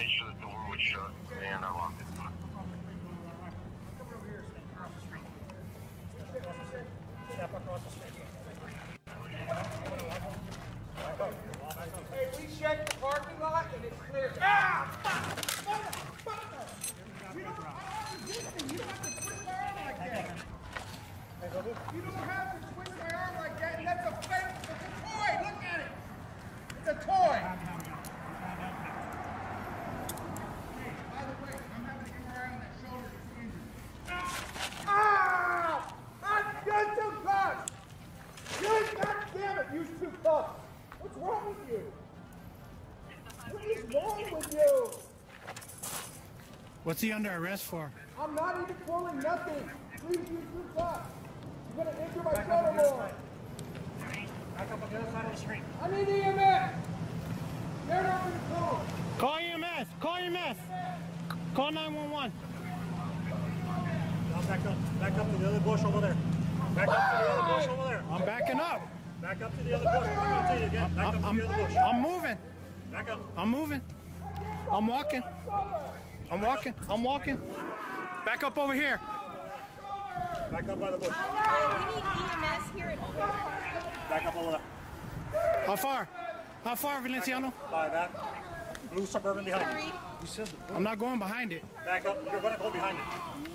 made sure the door was shut, and I locked it. Step across the street. Hey, we checked the parking lot and it's clear. Ah! Fuck! Fuck! Fuck! You don't have to do You don't have to twist my arm like that. You don't have to twist my arm like that. And that's a fake. It's a toy. Look at it. It's a toy. By the way, I'm having to get around that shoulder. It's injured. Ah! I'm done too close. You, God damn it, you too tough. What's wrong with you? What is wrong with you? What's he under arrest for? I'm not even pulling nothing. Please use your tough. You're gonna injure my Back shoulder on the other more. Back up on the other side of the street. I need EMS. They're not gonna call. Call EMS! Call EMS! Call 911. Now back up. Back up to the other bush over there. Back up to the other bush over there. I'm backing up. Back up to the other bush. I'm gonna tell you again. Back up I'm, to the other bush. I'm moving. Back up. I'm moving. I'm walking. I'm walking. I'm walking. Back up over here. Back up by the bush. We need EMS here at Back up over there. How far? How far, Valenciano? By that blue suburban behind you. Hurry. I'm not going behind it. Back up. You're gonna go behind it.